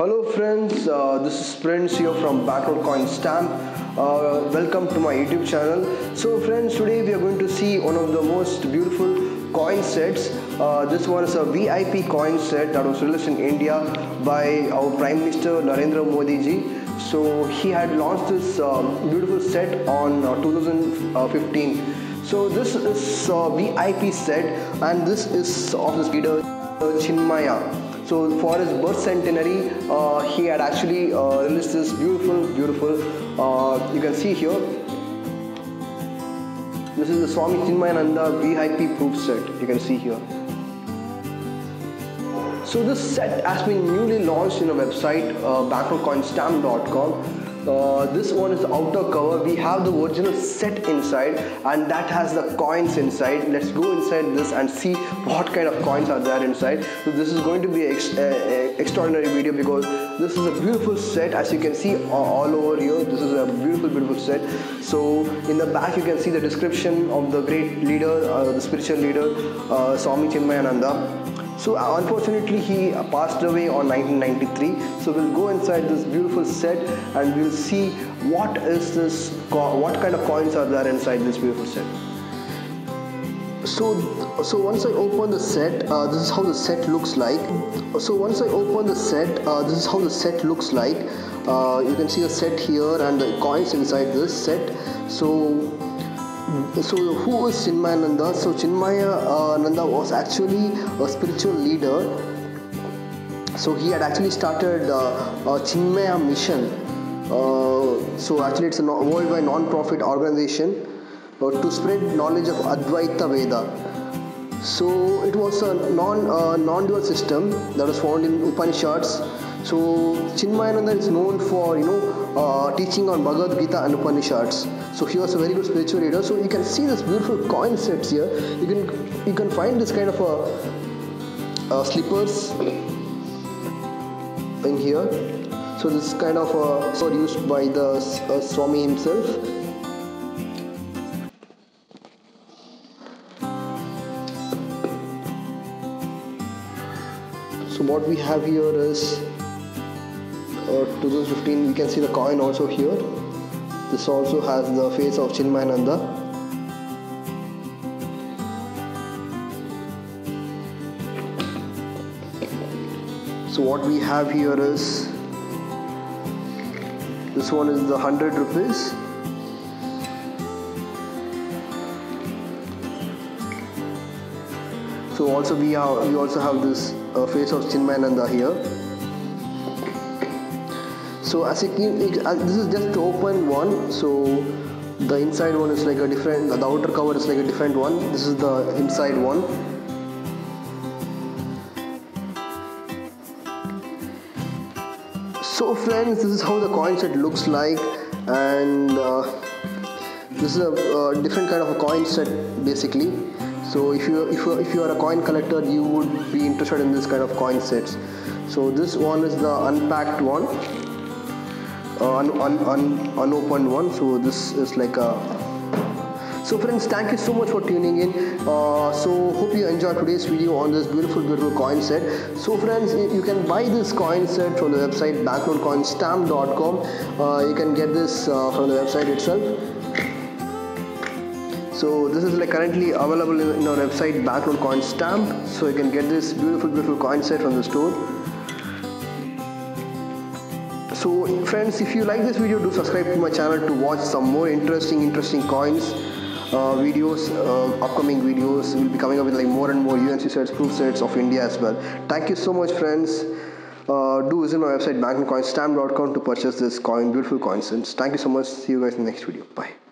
Hello friends, uh, this is Prince here from Banknote Coin Stamp. Uh, welcome to my YouTube channel. So friends, today we are going to see one of the most beautiful coin sets. Uh, this one is a VIP coin set that was released in India by our Prime Minister Narendra Modi ji. So he had launched this um, beautiful set on uh, 2015. So this is a VIP set and this is of this leader Chinmaya. So for his birth centenary, uh, he had actually uh, released this beautiful, beautiful, uh, you can see here. This is the Swami Chinmayananda VIP proof set, you can see here. So this set has been newly launched in a website, uh, this one is the outer cover. We have the original set inside and that has the coins inside. Let's go inside this and see what kind of coins are there inside. So this is going to be ex uh, extraordinary video because this is a beautiful set. As you can see all over here this is a beautiful beautiful set. So in the back you can see the description of the great leader uh, the spiritual leader uh, Swami Chinmayananda so uh, unfortunately he uh, passed away on 1993. So we'll go inside this beautiful set and we'll see what is this, what kind of coins are there inside this beautiful set. So, so once I open the set, uh, this is how the set looks like. So once I open the set, uh, this is how the set looks like. Uh, you can see the set here and the coins inside this set. So so who is Chinmayananda? So Chinmayananda was actually a spiritual leader. So he had actually started uh, a Chinmaya mission. Uh, so actually it's a worldwide non-profit organization uh, to spread knowledge of Advaita Veda. So it was a non uh, non-dual system that was found in Upanishads. So Chinmayananda is known for you know uh, teaching on Bhagavad Gita and Upanishads. So he was a very good spiritual leader. So you can see this beautiful coin sets here. You can you can find this kind of a, a slippers in here. So this kind of a sword used by the uh, Swami himself. So what we have here is uh, 2015 we can see the coin also here. This also has the face of Chinmayananda so what we have here is this one is the 100 rupees. So also we have we also have this uh, face of Chinmayananda here so as it, uh, this is just open one. So the inside one is like a different the outer cover is like a different one. This is the inside one. So friends this is how the coin set looks like. And uh, this is a different kind of a coin set basically. So if you if you if you are a coin collector you would be interested in this kind of coin sets. So this one is the unpacked one un, un, un, unopened one. So this is like a so friends thank you so much for tuning in. Uh, so hope you enjoyed today's video on this beautiful beautiful coin set. So friends you can buy this coin set from the website banknotecoinstamp.com uh, you can get this uh, from the website itself. So this is like currently available in our website banknote coin stamp so you can get this beautiful beautiful coin set from the store so friends if you like this video do subscribe to my channel to watch some more interesting interesting coins uh, videos uh, upcoming videos. Will be coming up with like more and more UNC sets proof sets of India as well. Thank you so much friends. Uh, do visit my website bankcoinstamp.com to purchase this coin beautiful coins. Thank you so much. See you guys in the next video. Bye